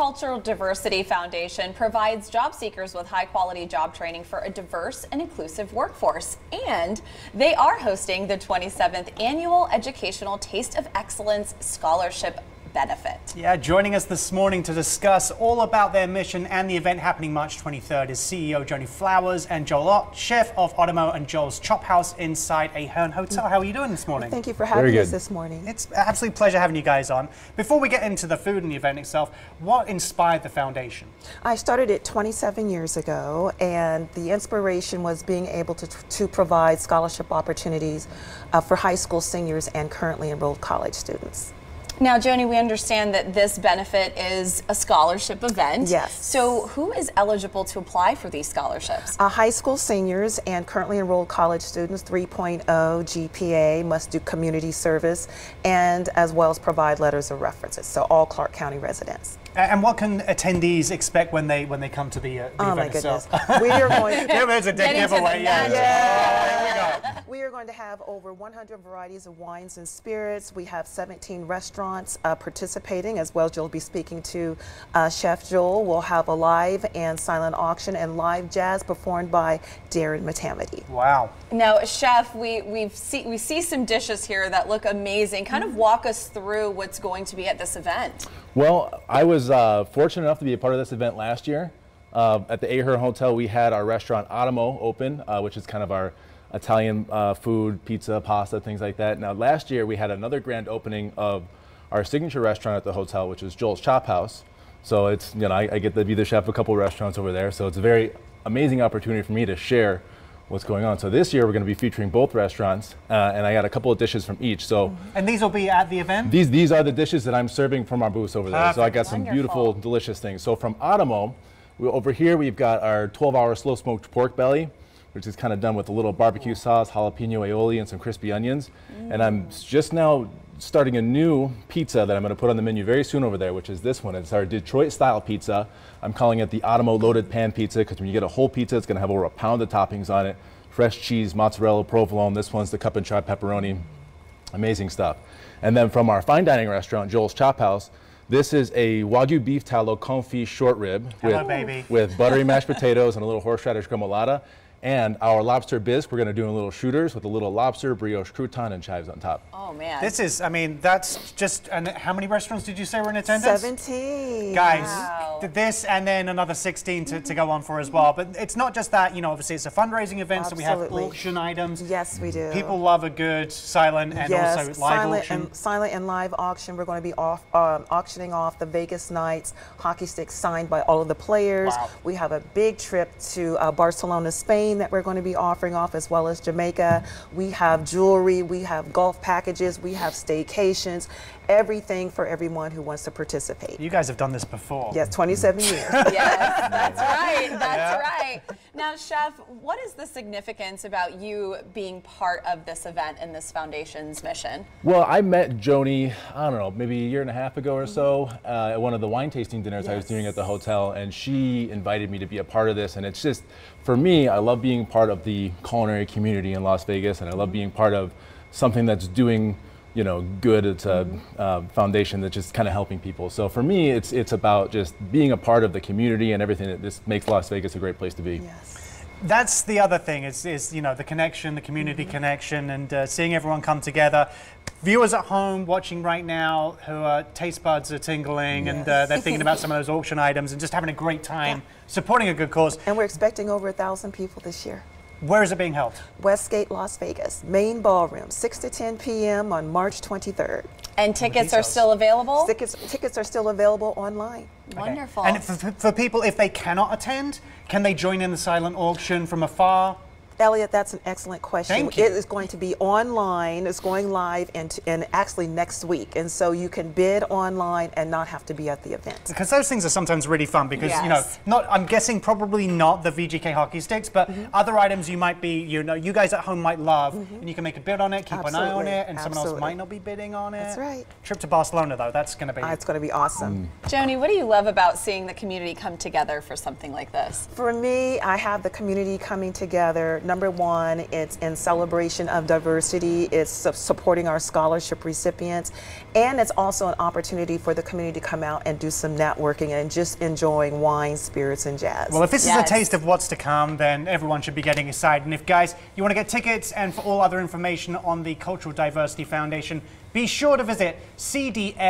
Cultural Diversity Foundation provides job seekers with high quality job training for a diverse and inclusive workforce. And they are hosting the 27th Annual Educational Taste of Excellence Scholarship benefit. Yeah, joining us this morning to discuss all about their mission and the event happening March 23rd is CEO Joni Flowers and Joel Ott, chef of Otomo and Joel's Chop House inside Ahern Hotel. How are you doing this morning? Thank you for having us this morning. It's an absolute pleasure having you guys on. Before we get into the food and the event itself, what inspired the foundation? I started it 27 years ago, and the inspiration was being able to, to provide scholarship opportunities uh, for high school seniors and currently enrolled college students. Now, Joni, we understand that this benefit is a scholarship event. Yes. So, who is eligible to apply for these scholarships? Uh, high school seniors and currently enrolled college students, 3.0 GPA, must do community service, and as well as provide letters of references. So, all Clark County residents. And what can attendees expect when they when they come to the, uh, the oh event my goodness. itself? we are going. yeah, there's a dead giveaway. Yeah. yeah. Oh, we are going to have over 100 varieties of wines and spirits. We have 17 restaurants uh, participating as well. You'll be speaking to uh, Chef Joel. We'll have a live and silent auction and live jazz performed by Darren Matamity. Wow. Now, Chef, we we see we see some dishes here that look amazing. Kind of walk us through what's going to be at this event. Well, I was uh, fortunate enough to be a part of this event last year. Uh, at the Ahern Hotel, we had our restaurant Otomo open, uh, which is kind of our Italian uh, food, pizza, pasta, things like that. Now, last year we had another grand opening of our signature restaurant at the hotel, which is Joel's Chop House. So it's, you know, I, I get to be the chef of a couple restaurants over there. So it's a very amazing opportunity for me to share what's going on. So this year we're going to be featuring both restaurants, uh, and I got a couple of dishes from each. So and these will be at the event. These these are the dishes that I'm serving from our booths over there. Perfect. So I got some Wonderful. beautiful, delicious things. So from Otomo, we, over here we've got our 12-hour slow smoked pork belly, which is kind of done with a little barbecue sauce, jalapeno aioli, and some crispy onions. And I'm mm. just now starting a new pizza that I'm going to put on the menu very soon over there, which is this one. It's our Detroit style pizza. I'm calling it the Otomo loaded pan pizza because when you get a whole pizza, it's going to have over a pound of toppings on it. Fresh cheese, mozzarella, provolone. This one's the cup and char pepperoni. Amazing stuff. And then from our fine dining restaurant, Joel's Chop House, this is a Wagyu beef tallow confit short rib Hello, with, baby. with buttery mashed potatoes and a little horseradish gremolata. And our lobster bisque, we're going to do in little shooters with a little lobster, brioche crouton, and chives on top. Oh man. This is, I mean, that's just. And how many restaurants did you say were in attendance? 17. Guys, Wow. th- this and then another 16 to, to go on for as well. But it's not just that, you know, obviously it's a fundraising event, so we have auction items. Yes, we do. People love a good silent and yes, also live silent auction. and silent and live auction. We're going to be off um, auctioning off the Vegas Knights hockey sticks signed by all of the players. Wow. We have a big trip to uh, Barcelona, Spain that we're going to be offering off, as well as Jamaica. We have jewelry. We have golf packages. We have staycations. Everything for everyone who wants to participate. you guys have done this before. Yes, 27 years. yes, that's right. That's right. Now, Chef, what is the significance about you being part of this event and this foundation's mission? Well, I met Joni, I don't know, maybe a year and a half ago or so uh, at one of the wine tasting dinners I was doing at the hotel, and she invited me to be a part of this. And it's just, for me, I love being part of the culinary community in Las Vegas, and I love being part of something that's doing you know good it's a uh, foundation that's just kind of helping people so for me it's it's about just being a part of the community and everything that this makes las vegas a great place to be yes. That's the other thing is, is you know the connection, the community connection, and uh, seeing everyone come together. Viewers at home watching right now, who are taste buds are tingling, and uh, they're thinking about some of those auction items and just having a great time supporting a good cause. And we're expecting over a thousand people this year. Where is it being held? Westgate, Las Vegas, main ballroom, 6 to 10 p.m. on March 23rd. And tickets are still available? Tickets, tickets are still available online. Okay. Wonderful. And for, for people, if they cannot attend, can they join in the silent auction from afar? Elliott, that's an excellent question. Thank you. It is going to be online. It's going live and, and actually next week. And so you can bid online and not have to be at the event. Because those things are sometimes really fun because you know not I'm guessing probably not the VGK hockey sticks, but Mm-hmm. other items you might be you know you guys at home might love, and you can make a bid on it, keep an eye on it, and someone else might not be bidding on it. That's right. Trip to Barcelona though, that's going to be. Uh, it's going to be awesome. Joni, what do you love about seeing the community come together for something like this? For me, I have the community coming together number one, it's in celebration of diversity, it's supporting our scholarship recipients, and it's also an opportunity for the community to come out and do some networking and just enjoying wine, spirits, and jazz. Well, if this Yes. is a taste of what's to come, then everyone should be getting excited. And if, guys, you want to get tickets and for all other information on the Cultural Diversity Foundation, be sure to visit cdfnv.org.